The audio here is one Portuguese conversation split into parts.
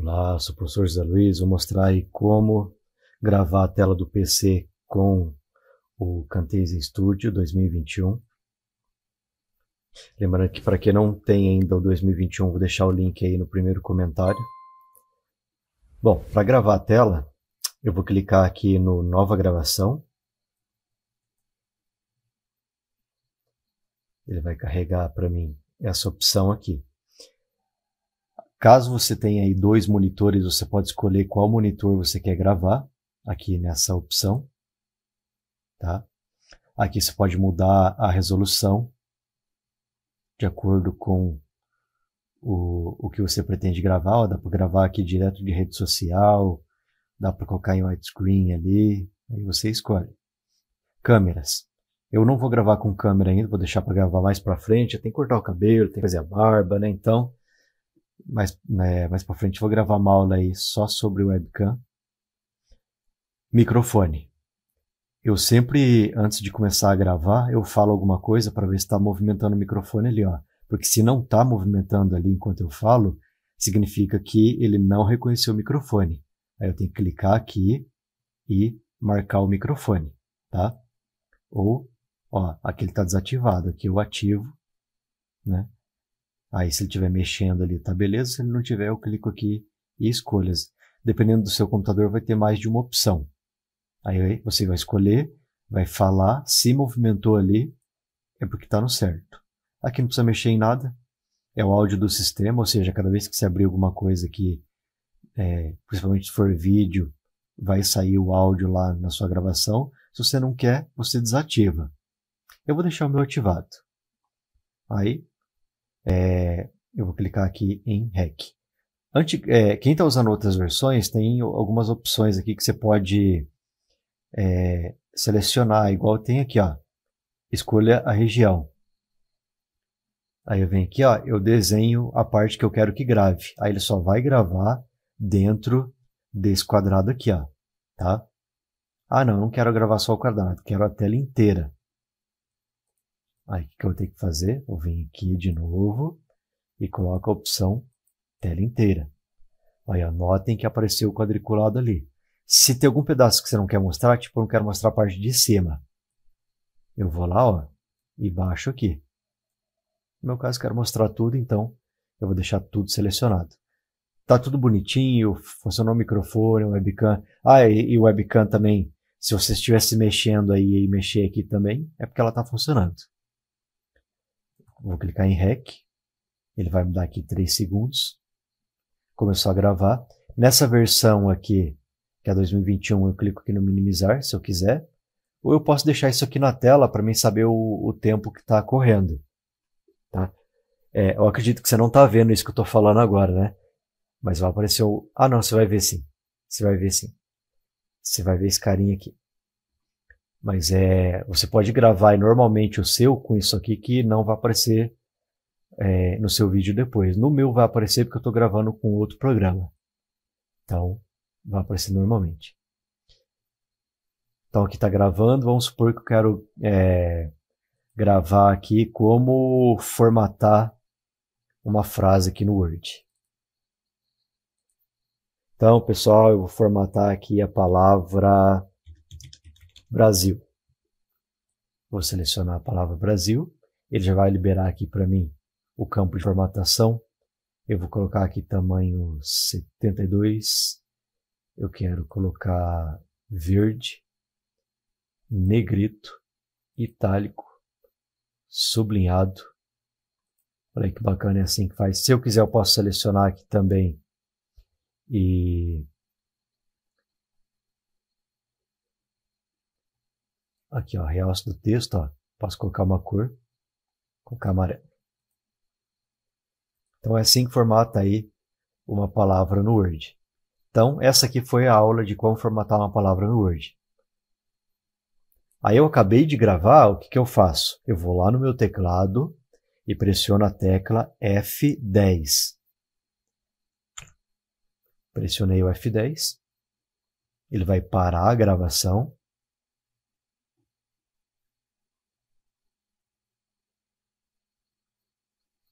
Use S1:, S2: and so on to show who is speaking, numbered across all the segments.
S1: Olá, sou o professor José Luiz. Vou mostrar aí como gravar a tela do PC com o Camtasia Studio 2021. Lembrando que para quem não tem ainda o 2021, vou deixar o link aí no primeiro comentário. Bom, para gravar a tela, eu vou clicar aqui no Nova Gravação. Ele vai carregar para mim essa opção aqui. Caso você tenha aí dois monitores, você pode escolher qual monitor você quer gravar, aqui nessa opção. Tá? Aqui você pode mudar a resolução de acordo com o, o que você pretende gravar. Ó, dá para gravar aqui direto de rede social, dá para colocar em widescreen ali, aí você escolhe. Câmeras. Eu não vou gravar com câmera ainda, vou deixar para gravar mais para frente. Tenho que cortar o cabelo, tem que fazer a barba, né? Então, mais, né, mais para frente vou gravar uma aula aí só sobre webcam. Microfone. Eu sempre, antes de começar a gravar, eu falo alguma coisa para ver se está movimentando o microfone ali, ó. Porque se não está movimentando ali enquanto eu falo, significa que ele não reconheceu o microfone. Aí eu tenho que clicar aqui e marcar o microfone, tá? Ou, ó, aqui ele está desativado, aqui eu ativo, né? Aí se ele estiver mexendo ali, tá beleza. Se ele não tiver, eu clico aqui e escolhas. Dependendo do seu computador, vai ter mais de uma opção. Aí você vai escolher, vai falar, se movimentou ali, é porque está no certo. Aqui não precisa mexer em nada, é o áudio do sistema, ou seja, cada vez que você abrir alguma coisa aqui, é, principalmente se for vídeo, vai sair o áudio lá na sua gravação. Se você não quer, você desativa. Eu vou deixar o meu ativado. Aí é, eu vou clicar aqui em REC. Antes, é, quem está usando outras versões tem algumas opções aqui que você pode é, selecionar, igual tem aqui, ó. Escolha a região. Aí eu venho aqui, ó, eu desenho a parte que eu quero que grave. Aí ele só vai gravar dentro desse quadrado aqui, ó, tá? Ah, não, não quero gravar só o quadrado, quero a tela inteira. Aí o que eu tenho que fazer? Eu venho aqui de novo e coloco a opção tela inteira. Aí anotem que apareceu o quadriculado ali. Se tem algum pedaço que você não quer mostrar, tipo eu não quero mostrar a parte de cima, eu vou lá ó, e baixo aqui. No meu caso, quero mostrar tudo, então eu vou deixar tudo selecionado. Tá tudo bonitinho, funcionou o microfone, o webcam. Ah, e, o webcam também, se você estivesse mexendo aí e mexer aqui também, é porque ela está funcionando. Vou clicar em REC. Ele vai me dar aqui 3 segundos. Começou a gravar. Nessa versão aqui, que é 2021, eu clico aqui no minimizar, se eu quiser. Ou eu posso deixar isso aqui na tela para mim saber o, o tempo que está correndo. Tá? É, eu acredito que você não está vendo isso que eu estou falando agora, né? Mas vai aparecer o... Ah, não, você vai ver sim. Você vai ver sim. Você vai ver esse carinha aqui. Mas é, você pode gravar normalmente o seu com isso aqui que não vai aparecer é, no seu vídeo depois. No meu vai aparecer porque eu estou gravando com outro programa. Então, vai aparecer normalmente. Então aqui está gravando, vamos supor que eu quero é, gravar aqui como formatar uma frase aqui no Word. Então, pessoal, eu vou formatar aqui a palavra Brasil. Vou selecionar a palavra Brasil. Ele já vai liberar aqui para mim o campo de formatação. Eu vou colocar aqui tamanho 72. Eu quero colocar verde, negrito, itálico, sublinhado. Olha que bacana, é assim que faz. Se eu quiser, eu posso selecionar aqui também e Aqui, ó, realce do texto, ó. Posso colocar uma cor, colocar amarelo. Então é assim que formata aí uma palavra no Word. Então, essa aqui foi a aula de como formatar uma palavra no Word. Aí eu acabei de gravar, o que, que eu faço? Eu vou lá no meu teclado e pressiono a tecla F10. Pressionei o F10. Ele vai parar a gravação.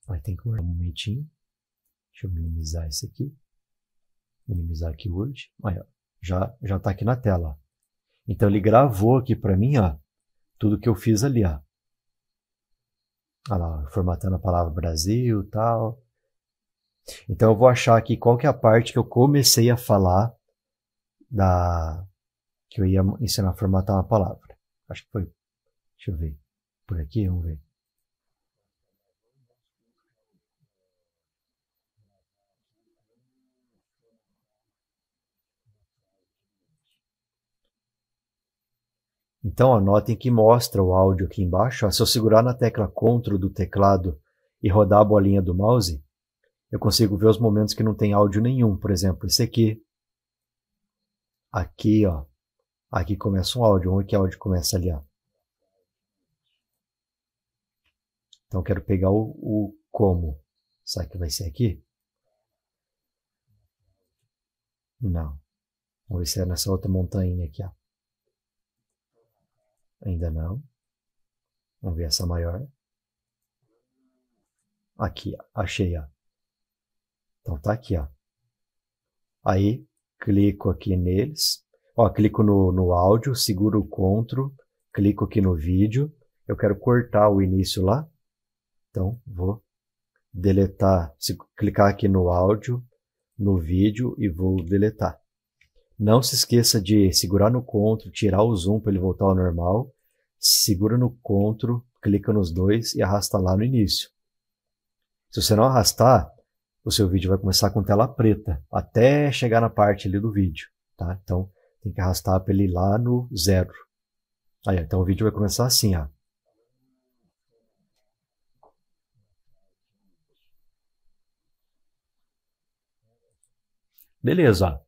S1: Vai ter que guardar um momentinho. Deixa eu minimizar isso aqui. minimizar aqui o Word. Olha, já já está aqui na tela. Então ele gravou aqui para mim, ó, tudo que eu fiz ali, ó. Olha lá, formatando a palavra Brasil, tal. Então eu vou achar aqui qual que é a parte que eu comecei a falar da que eu ia ensinar a formatar uma palavra. Acho que foi. Deixa eu ver. Por aqui, vamos ver. Então anotem que mostra o áudio aqui embaixo. Se eu segurar na tecla CTRL do teclado e rodar a bolinha do mouse, eu consigo ver os momentos que não tem áudio nenhum. Por exemplo, esse aqui. Aqui, ó. Aqui começa um áudio. Onde que áudio começa ali, ó? Então quero pegar o, o como. Será que vai ser aqui? Não. Vamos ver se é nessa outra montanha aqui, ó. Ainda não. Vamos ver essa maior. Aqui, achei, ó. Então tá aqui, ó. Aí, clico aqui neles. Ó, clico no, no áudio, seguro o CTRL, clico aqui no vídeo. Eu quero cortar o início lá. Então, vou deletar, se clicar aqui no áudio, no vídeo e vou deletar. Não se esqueça de segurar no CTRL, tirar o zoom para ele voltar ao normal. Segura no CTRL, clica nos dois e arrasta lá no início. Se você não arrastar, o seu vídeo vai começar com tela preta, até chegar na parte ali do vídeo. Tá? Então, tem que arrastar para ele ir lá no zero. Aí, então o vídeo vai começar assim, ó. Beleza,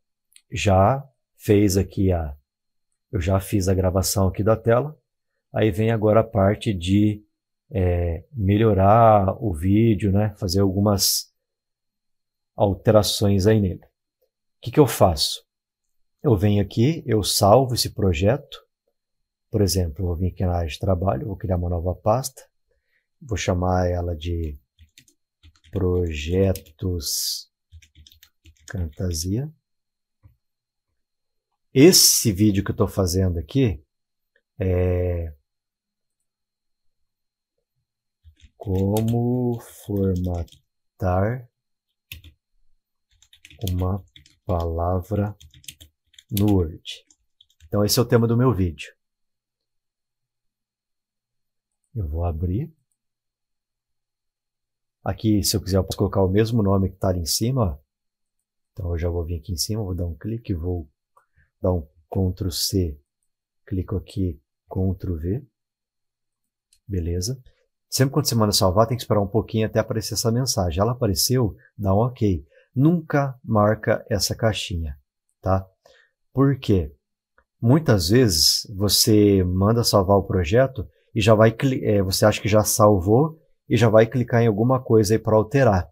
S1: já fez aqui a. Eu já fiz a gravação aqui da tela. Aí vem agora a parte de é, melhorar o vídeo, né? Fazer algumas alterações aí nele. O que, que eu faço? Eu venho aqui, eu salvo esse projeto. Por exemplo, eu vou vir aqui na área de trabalho, vou criar uma nova pasta. Vou chamar ela de projetos Fantasia. Esse vídeo que eu estou fazendo aqui é como formatar uma palavra no Word. Então esse é o tema do meu vídeo. Eu vou abrir. Aqui, se eu quiser, eu posso colocar o mesmo nome que está ali em cima. Então eu já vou vir aqui em cima, vou dar um clique vou dá um Ctrl C, clico aqui, Ctrl V, beleza. Sempre quando você manda salvar, tem que esperar um pouquinho até aparecer essa mensagem. Ela apareceu, dá um OK. Nunca marca essa caixinha, tá? Por quê? Muitas vezes você manda salvar o projeto e já vai, é, você acha que já salvou e já vai clicar em alguma coisa aí para alterar.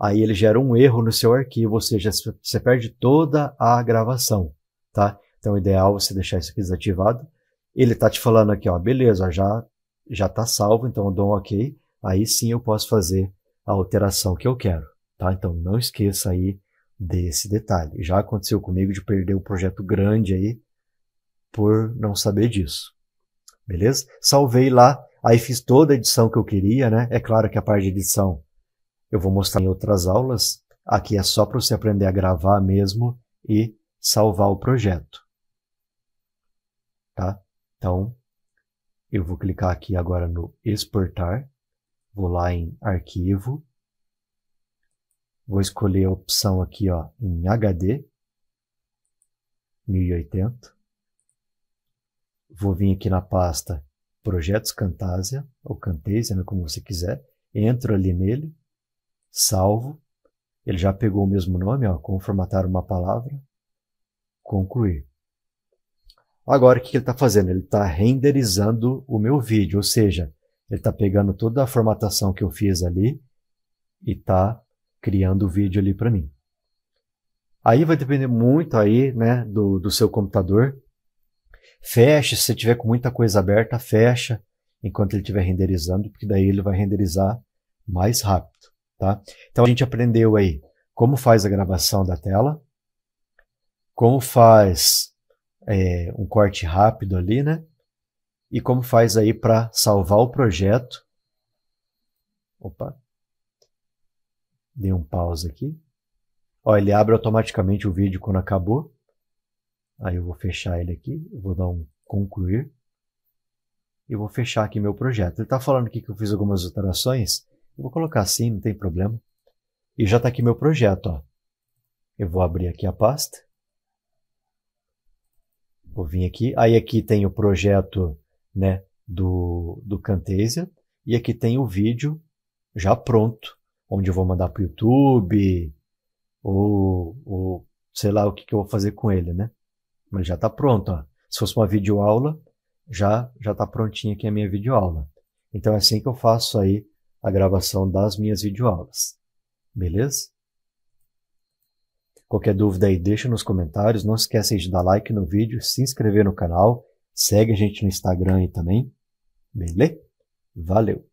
S1: Aí ele gera um erro no seu arquivo, ou seja, você perde toda a gravação tá? Então, o ideal é você deixar isso aqui desativado. Ele tá te falando aqui, ó, beleza, já já tá salvo, então eu dou um OK. Aí sim eu posso fazer a alteração que eu quero, tá? Então, não esqueça aí desse detalhe. Já aconteceu comigo de perder um projeto grande aí por não saber disso. Beleza? Salvei lá, aí fiz toda a edição que eu queria, né? É claro que a parte de edição eu vou mostrar em outras aulas. Aqui é só para você aprender a gravar mesmo e salvar o projeto. Tá? Então, eu vou clicar aqui agora no exportar, vou lá em arquivo, vou escolher a opção aqui ó, em HD, 1080, vou vir aqui na pasta Projetos Camtasia, ou Camtasia, né, como você quiser, entro ali nele, salvo, ele já pegou o mesmo nome, ó, como formatar uma palavra, concluir. Agora, o que ele está fazendo? Ele está renderizando o meu vídeo, ou seja, ele está pegando toda a formatação que eu fiz ali e está criando o vídeo ali para mim. Aí vai depender muito aí, né, do, do seu computador. Feche, se você tiver com muita coisa aberta, fecha enquanto ele estiver renderizando, porque daí ele vai renderizar mais rápido, tá? Então a gente aprendeu aí como faz a gravação da tela, como faz é, um corte rápido ali, né? E como faz aí para salvar o projeto. Opa. Dei um pause aqui. Ó, ele abre automaticamente o vídeo quando acabou. Aí eu vou fechar ele aqui, vou dar um concluir. E vou fechar aqui meu projeto. Ele está falando aqui que eu fiz algumas alterações. Eu vou colocar assim, não tem problema. E já está aqui meu projeto. Ó. Eu vou abrir aqui a pasta. Vou vir aqui. Aí aqui tem o projeto né, do, do Camtasia. E aqui tem o vídeo já pronto, onde eu vou mandar para o YouTube, ou, ou sei lá o que, que eu vou fazer com ele, né? Mas já está pronto. Ó. Se fosse uma videoaula, já já está prontinha aqui a minha videoaula. Então é assim que eu faço aí a gravação das minhas videoaulas. Beleza? Qualquer dúvida aí, deixa nos comentários. Não esqueça de dar like no vídeo, se inscrever no canal, segue a gente no Instagram aí também. Beleza? Valeu!